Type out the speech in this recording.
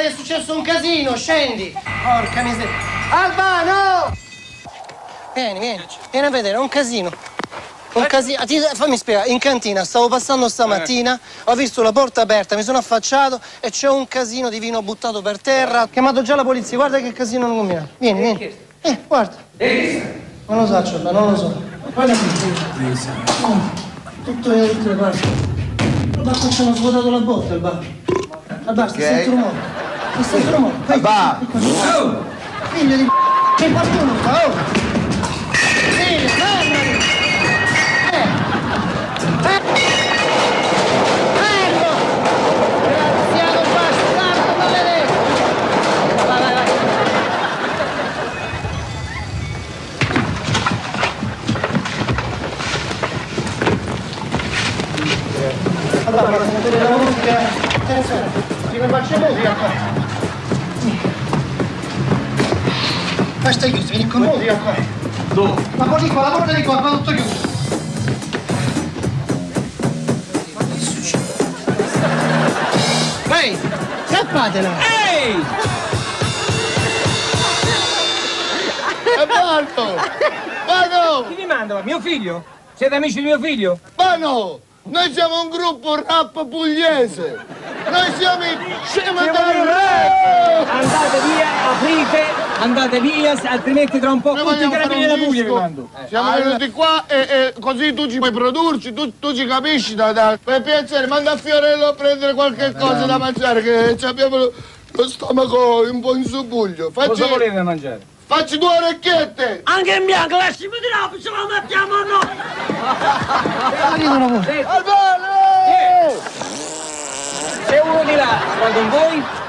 che è successo un casino, scendi! Porca miseria! Albano! Vieni, vieni, vieni a vedere, è un casino. Un casino. Ti- fammi spiegare, in cantina stavo passando stamattina, ho visto la porta aperta, mi sono affacciato e c'è un casino di vino buttato per terra. Ho chiamato già la polizia, guarda che casino non combinato. Vieni, vieni. Eh, guarda. Non lo so, Ciobba, non lo so. Guarda qui. Tutto è tutte le parti. Ma qua ci hanno svuotato la botta al bar. Al bar, sta sento rumore. Sta sento rumore. Vai, Va. Figlio di c'è qualcuno qua, oh! Sì, fermati! Eh! Eh! Fermo! Graziato bastardo maledetto! Vai, vai, vai! Allora, la musica. Attenzione, prima faccio musica qua. Qua stai chiuso, vieni con musica qua. Dove? Ma di qua, la porta di qua, qua tutto chiuso. Ma che succede? Ehi, scappatela! Ehi! Edoardo! Vado! Chi vi manda? Mio figlio? Siete amici di mio figlio? Vano! Noi siamo un gruppo rap pugliese! Noi siamo i rap! Andate via, aprite, andate via, altrimenti tra un po' tutti i carabinieri della Puglia vi disco. mando. Siamo venuti qua e, e così tu ci puoi produrci, tu, tu ci capisci da, da. Per piacere, manda a Fiorello a prendere qualche cosa da mangiare che ci abbiamo lo, lo stomaco un po' in subbuglio. Facci, Cosa volete mangiare? facci due orecchiette! Anche in bianco, lasciami di là, ce la mettiamo noi! Albano! Golden Boy.